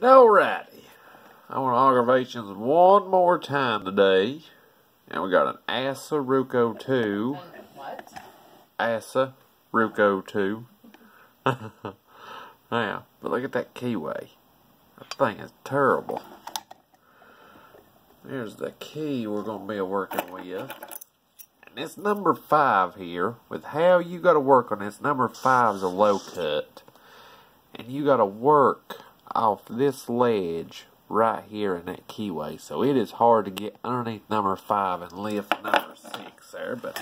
Alrighty. I want aggravations one more time today. And we got an ASSA Ruko 2. What? ASSA Ruko 2. yeah, but look at that keyway. That thing is terrible. There's the key we're going to be working with. And it's number 5 here. With how you got to work on this, number 5 is a low cut. And you got to work off this ledge right here in that keyway. So it is hard to get underneath number 5 and lift number 6 there. But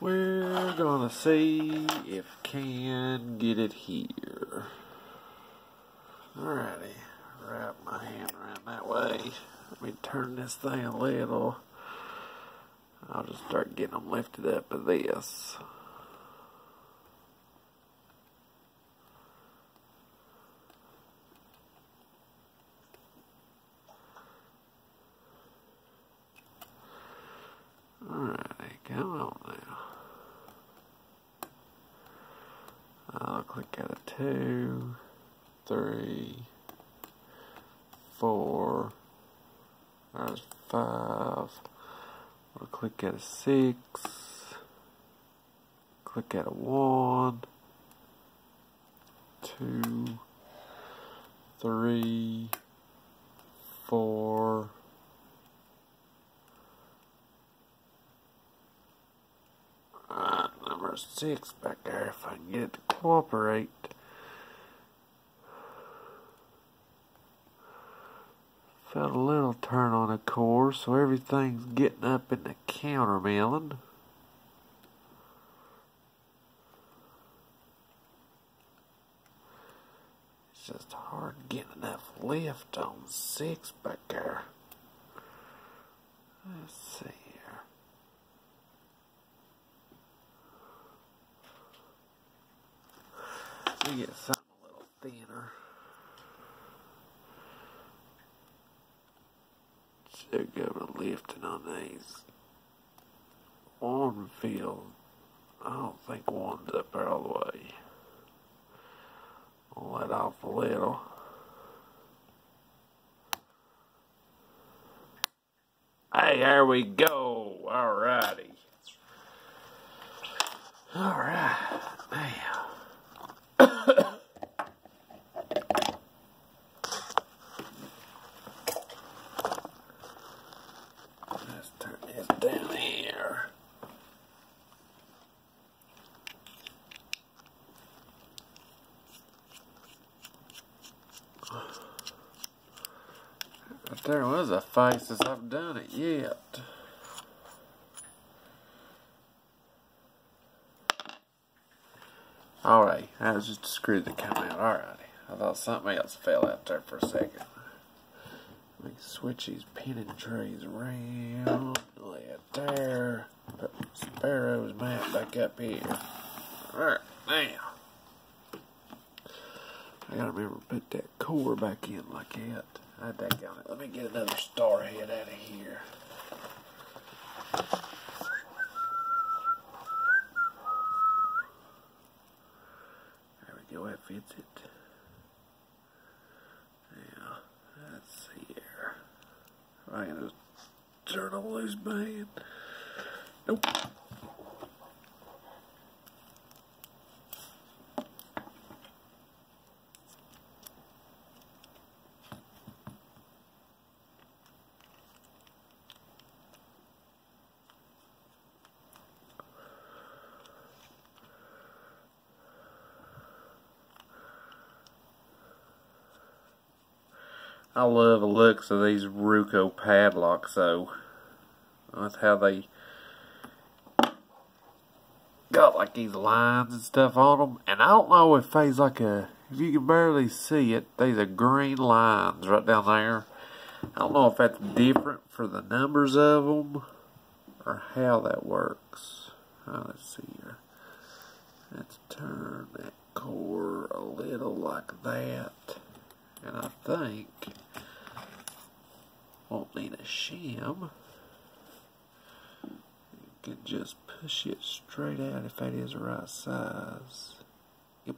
we're going to see if can get it here. Alrighty. Wrap my hand around that way. Let me turn this thing a little. I'll just start getting them lifted up of this. Alright, come on now. I'll click at a two, three, four, there's five. I'll click at a six, click at a one, two, three, four, Uh, number six back there, if I can get it to cooperate. Felt a little turn on the core, so everything's getting up in the counter milling. It's just hard getting enough lift on six back there. Let's see here. We get something a little thinner. To lifting on these. One field. I don't think one's the way. Let off a little. Hey, there we go. Alrighty. Alright. Now. Let's turn this down here. If there was a fastest I've done it yet. Alright, that was just a screw that came out. Alrighty. I thought something else fell out there for a second. Let me switch these pinning trays around. Lay it there. Put Sparrow's mat back up here. Alright, now. I gotta remember to put that core back in like that. I that on it. Let me get another star head out of here. There we go, that fits it. Let's see here. I can just turn on loose band. Nope. I love the looks of these Ruko padlocks though. That's how they got like these lines and stuff on them. And I don't know if they's like a, if you can barely see it, these are green lines right down there. I don't know if that's different for the numbers of them or how that works. Oh, let's see here. Let's turn that core a little like that. And I think won't need a shim. You can just push it straight out if that is the right size. Yep.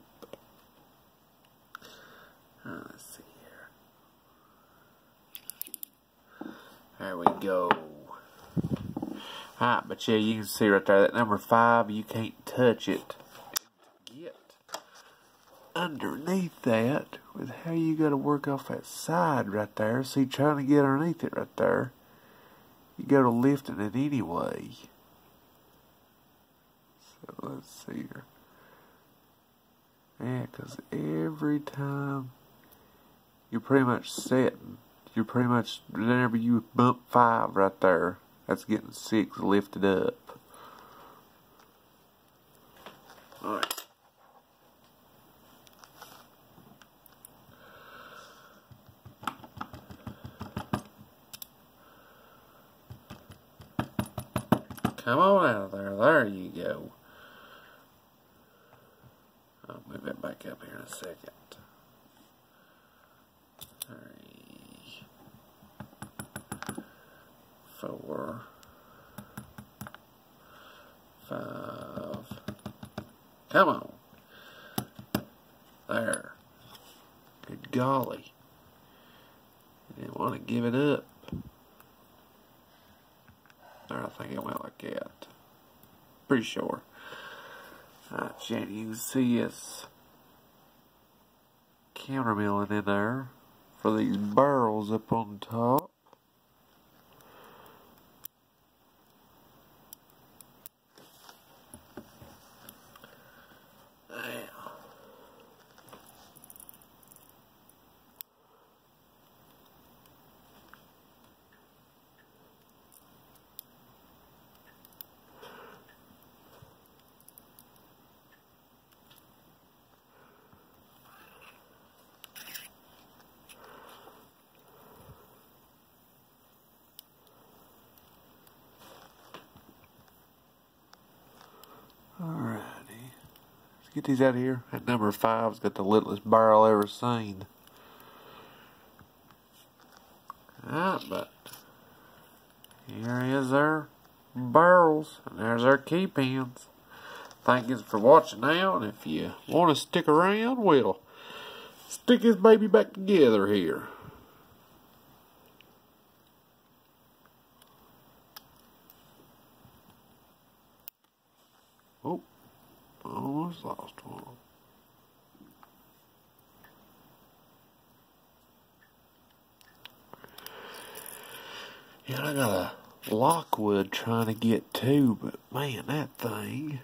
Uh, let's see here. There we go. Alright, but yeah, you can see right there, that number five, you can't touch it Underneath that with how you got to work off that side right there. See, trying to get underneath it right there, you got to lift it in anyway. So let's see here. Yeah, because every time you're pretty much setting, you're pretty much, whenever you bump five right there, that's getting six lifted up. Alright. Come on out of there. There you go. Move it back up here in a second. Three, four, five. Come on. There. Good golly. I didn't want to give it up. There, I think it went like that. Pretty sure. Alright, Shanny, you can see us counter milling in there for these barrels up on top. Alrighty. Let's get these out of here. Number five's got the littlest barrel ever seen. Alright, but here is our barrels, and there's our key pins. Thank you for watching now, and if you want to stick around, we'll stick this baby back together here. Oh, lost one. Yeah, I got a Lockwood trying to get two, but man, that thing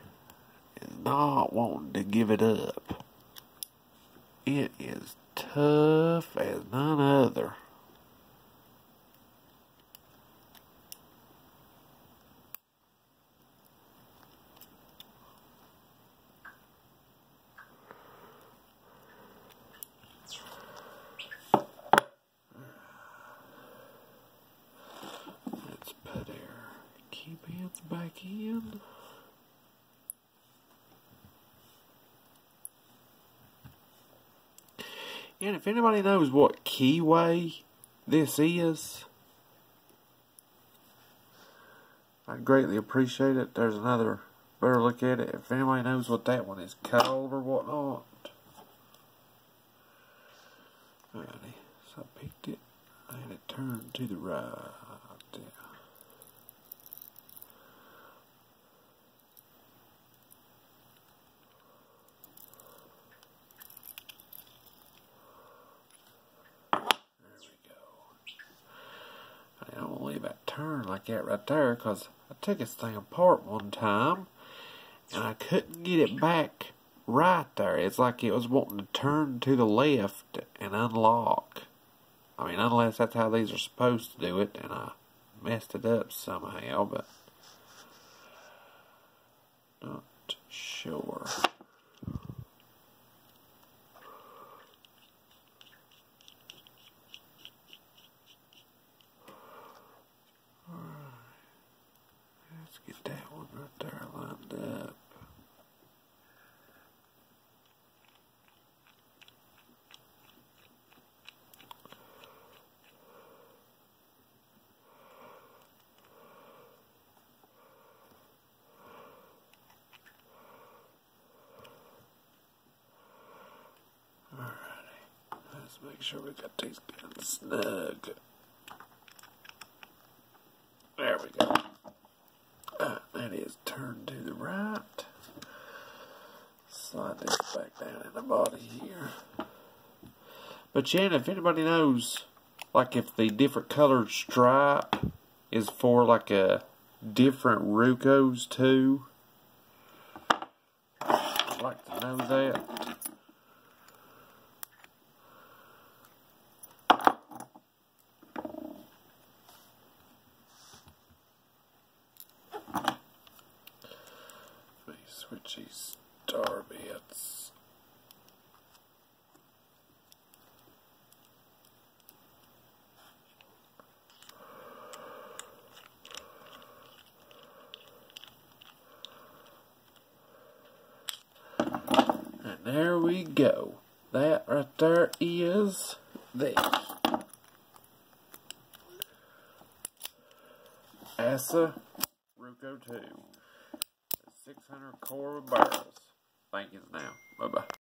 is not wanting to give it up. It is tough as none other. Let's put our pins back in. And if anybody knows what keyway this is, I'd greatly appreciate it. There's another better look at it. If anybody knows what that one is called or whatnot. Alrighty, so I picked it and it turned to the right. There. There we go. I don't leave that that right there because I took this thing apart one time and I couldn't get it back right there. It's like it was wanting to turn to the left and unlock. I mean, unless that's how these are supposed to do it, and I messed it up somehow, but not sure. Let's get that one right there lined up. Alrighty, make sure we got these guns snug. There we go. Uh, that is turned to the right. Slide this back down in the body here. But Shannon, if anybody knows, like if the different colored stripe is for like a different Rukos too, I'd like to know that. These star bits. And there we go. That right there is the ASSA Ruko 2. 600 core barrels. Thank you now. Bye bye.